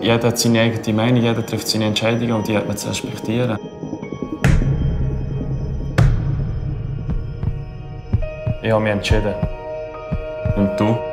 Jeder hat seine eigene Meinung, jeder trifft seine Entscheidungen und die hat man zu respektieren. Ich habe mich entschieden. Und du?